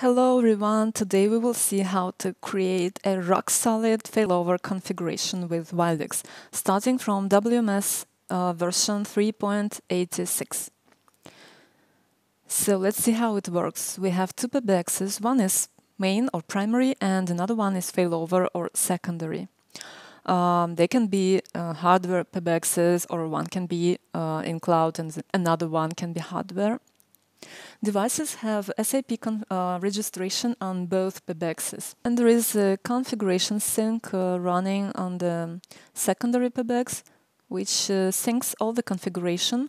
Hello everyone, today we will see how to create a rock-solid failover configuration with Wildix, starting from WMS uh, version 3.86. So let's see how it works. We have two PBXs, one is main or primary and another one is failover or secondary. Um, they can be uh, hardware PBXs or one can be uh, in cloud and another one can be hardware. Devices have SAP uh, registration on both PBXs. And there is a configuration sync uh, running on the secondary PBX, which uh, syncs all the configuration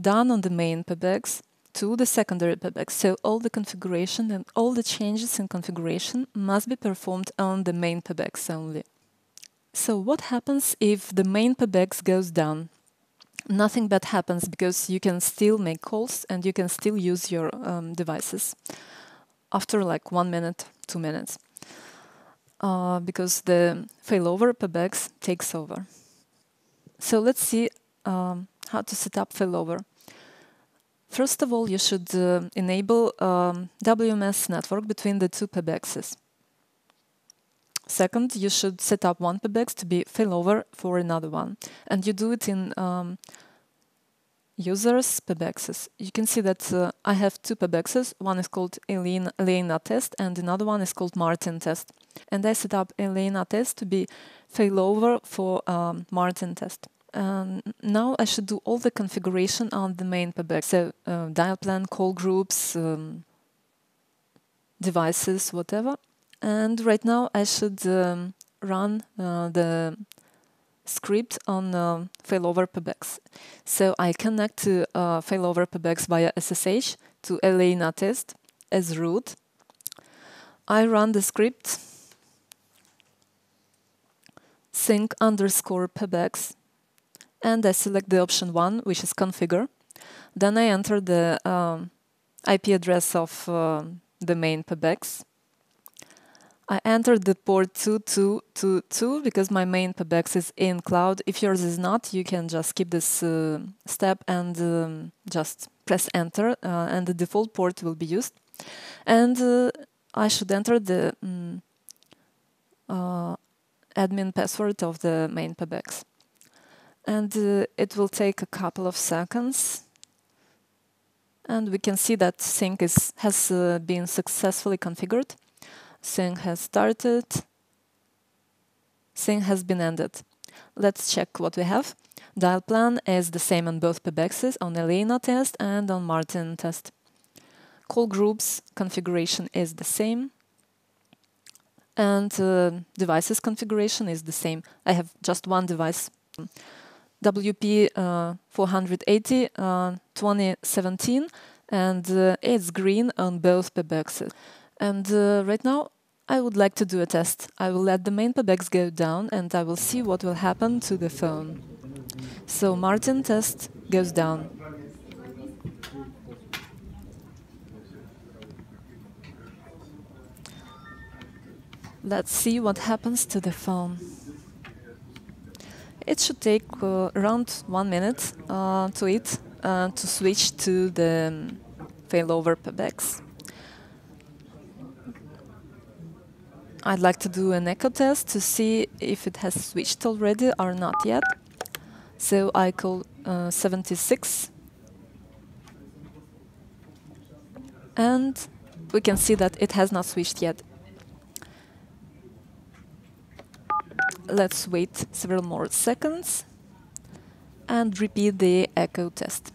done on the main PBX to the secondary PBX. So all the configuration and all the changes in configuration must be performed on the main PBX only. So what happens if the main PBX goes down? Nothing bad happens because you can still make calls and you can still use your um, devices after like one minute, two minutes. Uh, because the failover PBX takes over. So let's see um, how to set up failover. First of all, you should uh, enable um, WMS network between the two PBXs. Second, you should set up one PBX to be failover for another one. And you do it in um, users PBXs. You can see that uh, I have two PBXs. One is called Elena, Elena test and another one is called Martin test. And I set up Elena test to be failover for um, Martin test. Um, now I should do all the configuration on the main PBX. So uh, dial plan, call groups, um, devices, whatever. And right now I should um, run uh, the script on uh, failover PBX. So I connect to uh, failover PBX via SSH to Elena test as root. I run the script sync underscore PBX and I select the option 1, which is configure. Then I enter the um, IP address of uh, the main PBX I entered the port 2222 because my main PBX is in cloud. If yours is not, you can just skip this uh, step and um, just press enter uh, and the default port will be used. And uh, I should enter the um, admin password of the main PBX. And uh, it will take a couple of seconds. And we can see that sync is, has uh, been successfully configured. Sync has started. Sync has been ended. Let's check what we have. Dial plan is the same on both PBXs, on Elena test and on Martin test. Call groups configuration is the same. And uh, devices configuration is the same. I have just one device. WP uh, 480 uh, 2017 and uh, it's green on both PBXs. And uh, right now, I would like to do a test. I will let the main PBX go down and I will see what will happen to the phone. So Martin test goes down. Let's see what happens to the phone. It should take uh, around one minute uh, to it uh, to switch to the um, failover PBX. I'd like to do an echo test to see if it has switched already or not yet. So I call uh, 76 and we can see that it has not switched yet. Let's wait several more seconds and repeat the echo test.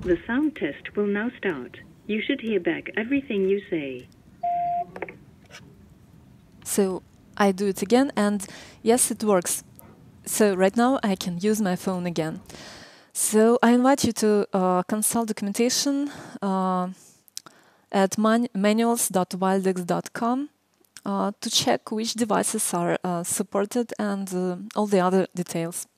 The sound test will now start. You should hear back everything you say. So I do it again and yes, it works. So right now I can use my phone again. So I invite you to uh, consult documentation uh, at man manuals.wildix.com uh, to check which devices are uh, supported and uh, all the other details.